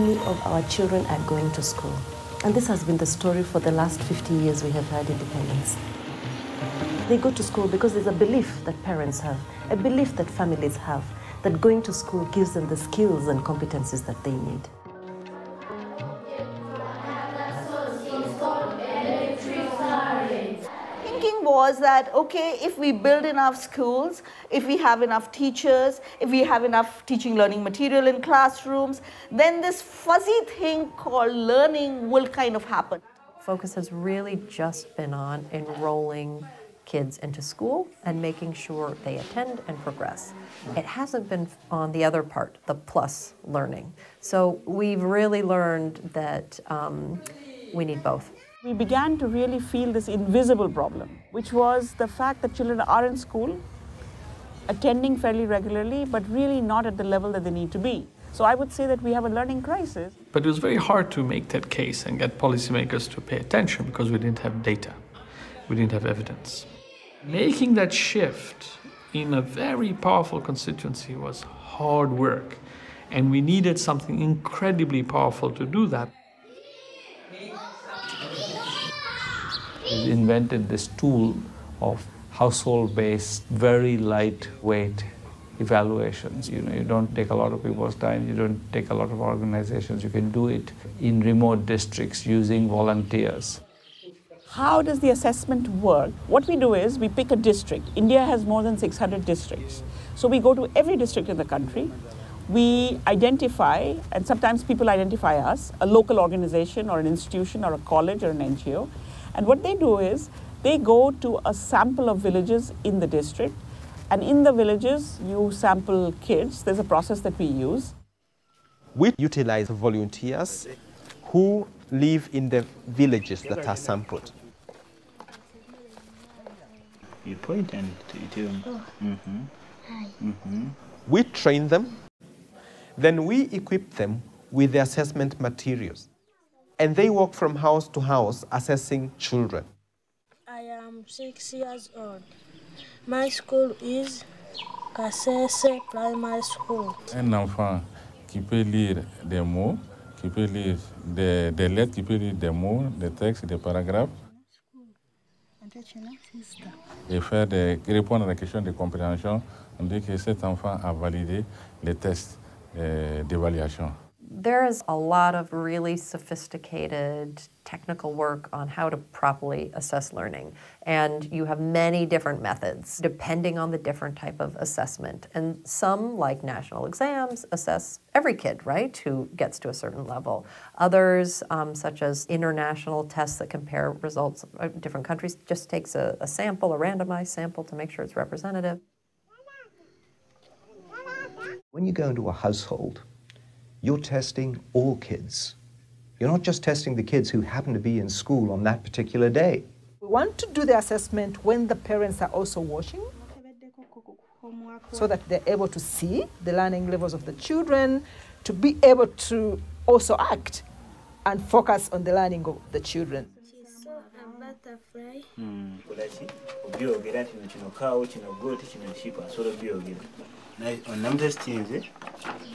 many of our children are going to school. And this has been the story for the last 50 years we have had independence. They go to school because there's a belief that parents have, a belief that families have, that going to school gives them the skills and competencies that they need. Was that, okay, if we build enough schools, if we have enough teachers, if we have enough teaching learning material in classrooms, then this fuzzy thing called learning will kind of happen. Focus has really just been on enrolling kids into school and making sure they attend and progress. It hasn't been on the other part, the plus learning. So we've really learned that um, we need both. We began to really feel this invisible problem, which was the fact that children are in school, attending fairly regularly, but really not at the level that they need to be. So I would say that we have a learning crisis. But it was very hard to make that case and get policymakers to pay attention because we didn't have data, we didn't have evidence. Making that shift in a very powerful constituency was hard work, and we needed something incredibly powerful to do that. Invented this tool of household-based, very lightweight evaluations. You know, you don't take a lot of people's time, you don't take a lot of organizations. You can do it in remote districts using volunteers. How does the assessment work? What we do is we pick a district. India has more than 600 districts. So we go to every district in the country. We identify, and sometimes people identify us, a local organization or an institution or a college or an NGO. And what they do is they go to a sample of villages in the district. And in the villages, you sample kids. There's a process that we use. We utilize volunteers who live in the villages that are sampled. You point and it, mm-hmm. Mm-hmm. We train them, then we equip them with the assessment materials. And they walk from house to house assessing children. I am six years old. My school is Kasese Primary School. Un enfant qui peut lire des mots, qui peut lire des, des lettres, qui peut lire des mots, des textes, des paragraphes, et faire des, répondre à la question de compréhension, on dit que cet enfant a validé les tests euh, d'évaluation. There is a lot of really sophisticated technical work on how to properly assess learning. And you have many different methods depending on the different type of assessment. And some, like national exams, assess every kid, right, who gets to a certain level. Others, um, such as international tests that compare results of different countries, just takes a, a sample, a randomized sample to make sure it's representative. When you go into a household, you're testing all kids. You're not just testing the kids who happen to be in school on that particular day. We want to do the assessment when the parents are also watching so that they're able to see the learning levels of the children, to be able to also act and focus on the learning of the children. Butterfly. Obyogera kino kino kaawo kino gooti kino kipa asobola obyogera onamutesitinze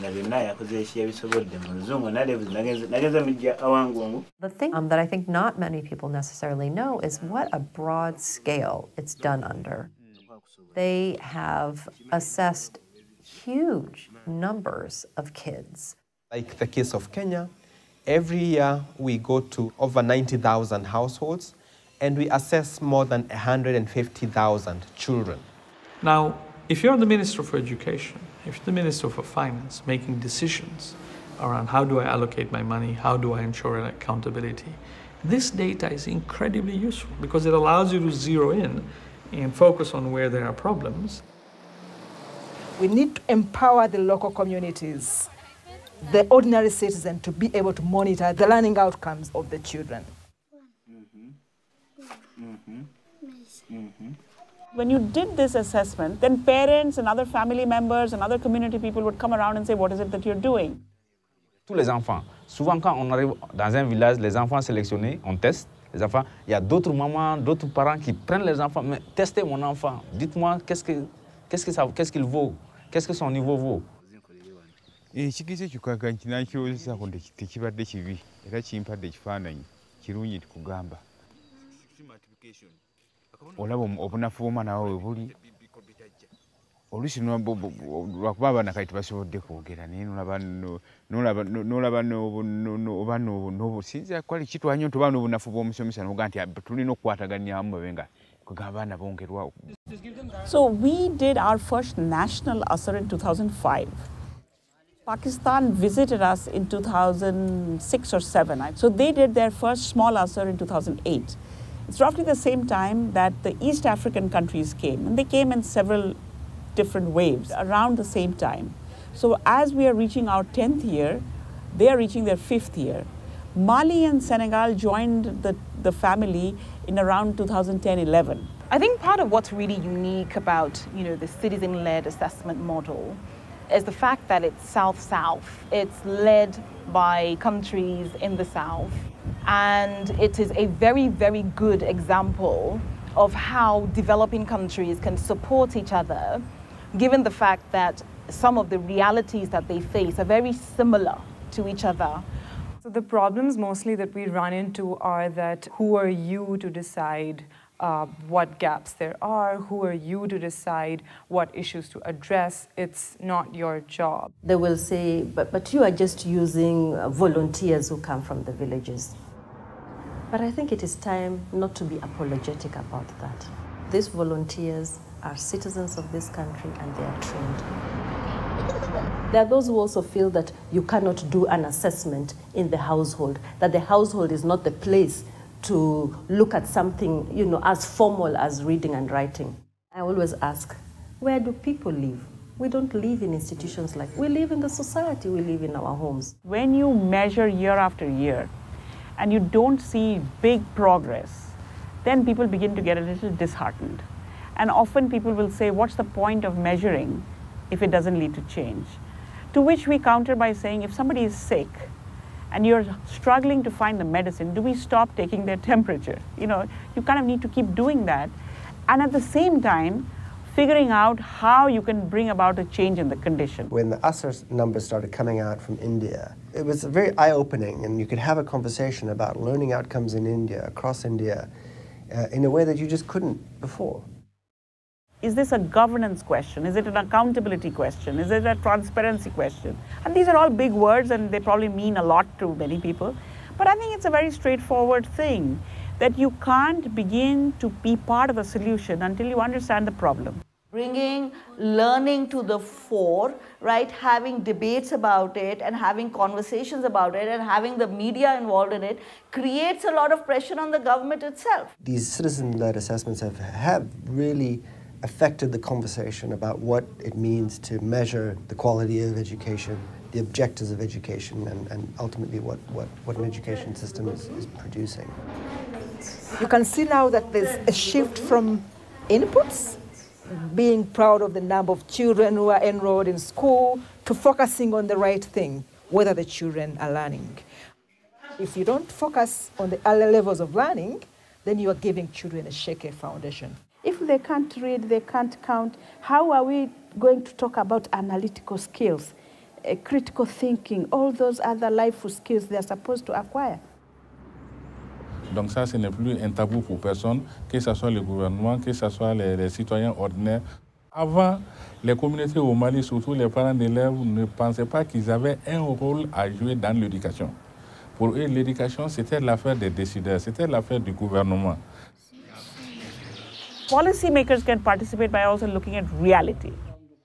nga byonna yakoze eki yabisobodde mu luzungu nagenza mujja awangungu The thing um, that I think not many people necessarily know is what a broad scale it's done under. They have assessed huge numbers of kids. Like the case of Kenya, every year we go to over 90,000 households and we assess more than 150,000 children. Now, if you're the Minister for Education, if you're the Minister for Finance, making decisions around how do I allocate my money, how do I ensure accountability, this data is incredibly useful because it allows you to zero in and focus on where there are problems. We need to empower the local communities, the ordinary citizen, to be able to monitor the learning outcomes of the children. Mm-hmm. Mm-hmm. Mm-hmm. When you did this assessment, then parents and other family members and other community people would come around and say, What is it that you're doing? Tous les enfants. Souvent, quand on arrive dans un village, les enfants sélectionnés, on teste les enfants. Il y a d'autres mamans, d'autres parents qui prennent les enfants. Mais testez mon enfant. Dites-moi qu'est-ce qu'il qu qu qu vaut, qu'est-ce que son niveau vaut? ekigezo ekyo nkinakirowozezaako tekibadde kibi era kimpadde ekifaananyi kirungi tikugamba olaba obunafu bwomwana wawe buli oluusi lwakuba abaana kale tebasobodde kwogera naye nolaba oba sinza kwali kitwanyo nti oba n'obunafu bw'omusomesa noga nti tulina okukwataganyamu babe nga kwega abaana bongerwa So we did our first national Asar in 2005. Pakistan visited us in 2006 or 7. So they did their first small Asar in 2008. It's roughly the same time that the East African countries came, and they came in several different waves around the same time. So as we are reaching our 10th year, they are reaching their fifth year. Mali and Senegal joined the, the family in around 2010-11. I think part of what's really unique about you know the citizen-led assessment model is the fact that it's South-South. It's led by countries in the South, and it is a very, very good example of how developing countries can support each other, given the fact that some of the realities that they face are very similar to each other. So the problems mostly that we run into are that who are you to decide uh, what gaps there are, who are you to decide what issues to address. It's not your job. They will say, but, but you are just using uh, volunteers who come from the villages. But I think it is time not to be apologetic about that. These volunteers are citizens of this country and they are trained. There are those who also feel that you cannot do an assessment in the household, that the household is not the place to look at something, you know, as formal as reading and writing. I always ask, where do people live? We don't live in institutions like we live in the society, we live in our homes. When you measure year after year and you don't see big progress, then people begin to get a little disheartened. And often people will say, What's the point of measuring if it doesn't lead to change? To which we counter by saying, If somebody is sick, and you're struggling to find the medicine, do we stop taking their temperature? You know, you kind of need to keep doing that. And at the same time, figuring out how you can bring about a change in the condition. When the ASER numbers started coming out from India, it was very eye opening, and you could have a conversation about learning outcomes in India, across India, uh, in a way that you just couldn't before. Is this a governance question? Is it an accountability question? Is it a transparency question? And these are all big words and they probably mean a lot to many people. But I think it's a very straightforward thing that you can't begin to be part of the solution until you understand the problem. Bringing learning to the fore, right? Having debates about it and having conversations about it and having the media involved in it creates a lot of pressure on the government itself. These citizen led assessments have, have really affected the conversation about what it means to measure the quality of education, the objectives of education, and, and ultimately what, what, what an education system is, is producing. You can see now that there's a shift from inputs, being proud of the number of children who are enrolled in school, to focusing on the right thing, whether the children are learning. If you don't focus on the early levels of learning, then you are giving children a shaky foundation. If they can't read, they can't count, how are we going to talk about analytical skills, uh, critical thinking, all those other life skills they're supposed to acquire? Donc ça, ce n'est plus un tabou pour personne, que ce soit le gouvernement, que ce soit les, les citoyens ordinaires. Avant, les communautés au Mali, surtout les parents d'élèves, ne pensaient pas qu'ils avaient un rôle à jouer dans l'éducation. Pour eux, l'éducation, c'était l'affaire des décideurs, c'était l'affaire du gouvernement. Policymakers can participate by also looking at reality.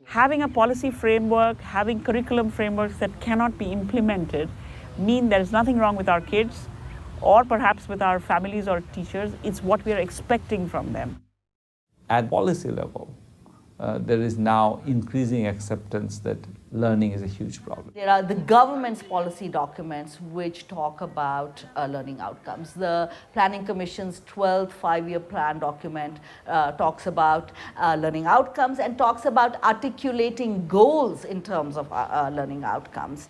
Having a policy framework, having curriculum frameworks that cannot be implemented mean there's nothing wrong with our kids or perhaps with our families or teachers. It's what we are expecting from them. At policy level, uh, there is now increasing acceptance that learning is a huge problem. There are the government's policy documents which talk about uh, learning outcomes. The Planning Commission's 12th five-year plan document uh, talks about uh, learning outcomes and talks about articulating goals in terms of uh, uh, learning outcomes.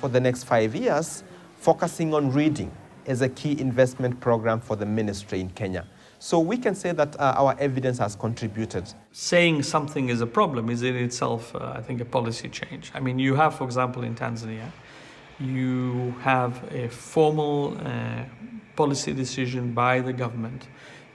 For the next five years, focusing on reading is a key investment program for the ministry in Kenya. So we can say that uh, our evidence has contributed. Saying something is a problem is in itself, uh, I think, a policy change. I mean, you have, for example, in Tanzania, you have a formal uh, policy decision by the government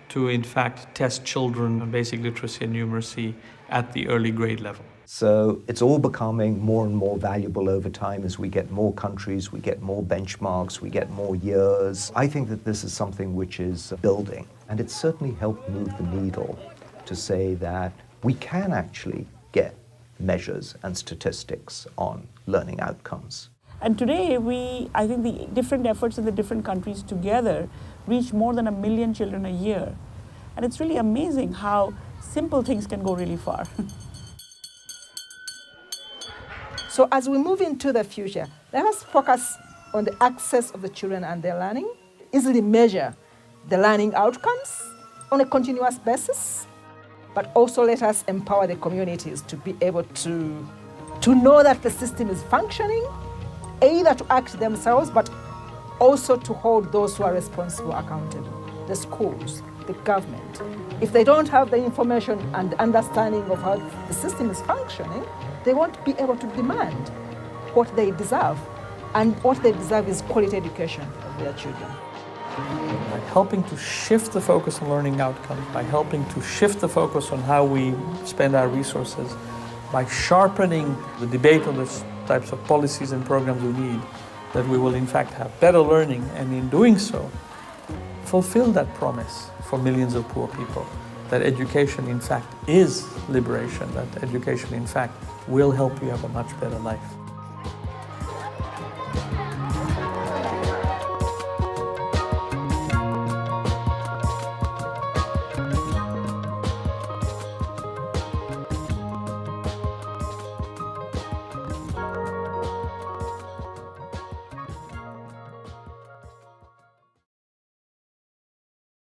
to, in fact, test children on basic literacy and numeracy at the early grade level. So it's all becoming more and more valuable over time as we get more countries, we get more benchmarks, we get more years. I think that this is something which is building, and it's certainly helped move the needle to say that we can actually get measures and statistics on learning outcomes. And today, we, I think the different efforts in the different countries together reach more than a million children a year. And it's really amazing how simple things can go really far. So as we move into the future, let us focus on the access of the children and their learning, easily measure the learning outcomes on a continuous basis, but also let us empower the communities to be able to, to know that the system is functioning, either to act themselves, but also to hold those who are responsible accountable, the schools, the government. If they don't have the information and understanding of how the system is functioning, they won't be able to demand what they deserve. And what they deserve is quality education of their children. By helping to shift the focus on learning outcomes, by helping to shift the focus on how we spend our resources, by sharpening the debate on the types of policies and programs we need, that we will in fact have better learning and in doing so, fulfill that promise for millions of poor people that education in fact is liberation, that education in fact will help you have a much better life.